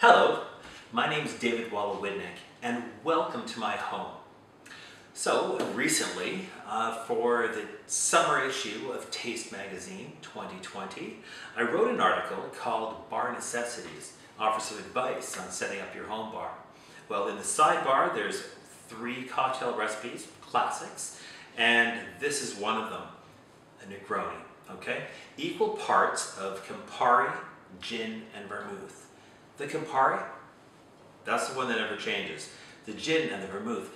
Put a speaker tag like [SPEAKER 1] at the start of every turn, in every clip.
[SPEAKER 1] Hello, my name is David Wolowidnyk and welcome to my home. So recently, uh, for the summer issue of Taste Magazine 2020, I wrote an article called Bar Necessities, offers some advice on setting up your home bar. Well, in the sidebar, there's three cocktail recipes, classics, and this is one of them, a Negroni, okay? Equal parts of Campari, gin, and vermouth. The Campari, that's the one that never changes. The gin and the vermouth,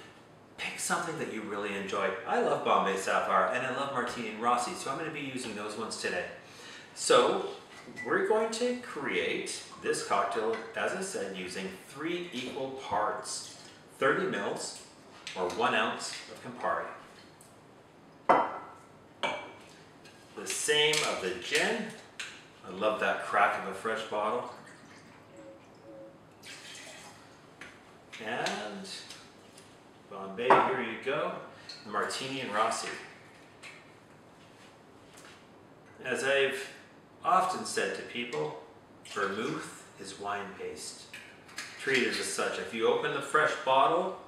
[SPEAKER 1] pick something that you really enjoy. I love Bombay Sapphire and I love Martini and Rossi, so I'm going to be using those ones today. So we're going to create this cocktail, as I said, using three equal parts. 30 mils or one ounce of Campari. The same of the gin. I love that crack of a fresh bottle. And Bombay, here you go. Martini and Rossi. As I've often said to people, vermouth is wine paste. Treat it as such. If you open the fresh bottle,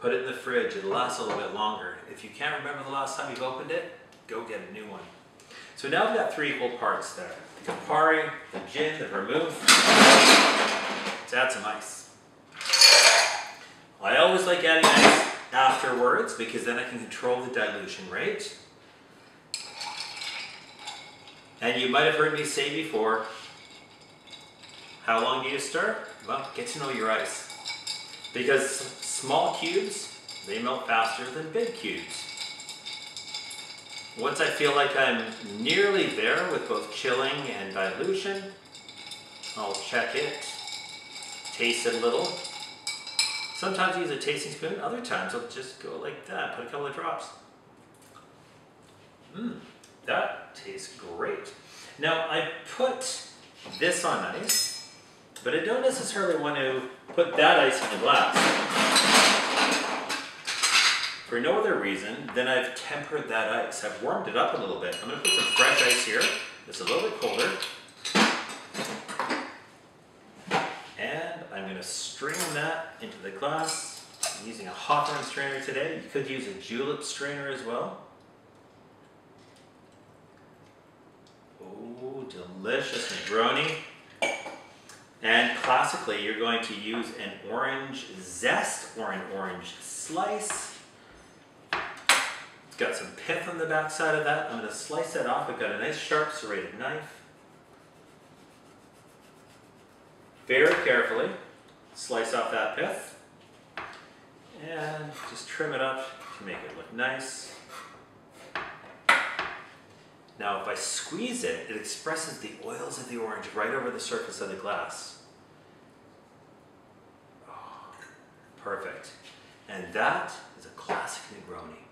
[SPEAKER 1] put it in the fridge. It'll last a little bit longer. If you can't remember the last time you've opened it, go get a new one. So now we've got three equal parts there. The Campari, the gin, the vermouth. Let's add some ice. I always like adding ice afterwards because then I can control the dilution rate. And you might have heard me say before, how long do you stir? Well, get to know your ice. Because small cubes, they melt faster than big cubes. Once I feel like I'm nearly there with both chilling and dilution, I'll check it, taste it a little, Sometimes I use a tasting spoon, other times I'll just go like that, put a couple of drops. Mmm, that tastes great. Now I put this on ice, but I don't necessarily want to put that ice in the glass. For no other reason than I've tempered that ice. I've warmed it up a little bit. I'm going to put some fresh ice here. It's a little bit colder. I'm going to strain that into the glass. I'm using a Hawthorne strainer today. You could use a julep strainer as well. Oh, delicious Negroni. And classically, you're going to use an orange zest or an orange slice. It's got some pith on the back side of that. I'm going to slice that off. I've got a nice sharp serrated knife. Very carefully, slice off that pith and just trim it up to make it look nice. Now if I squeeze it, it expresses the oils of the orange right over the surface of the glass. Oh, perfect. And that is a classic Negroni.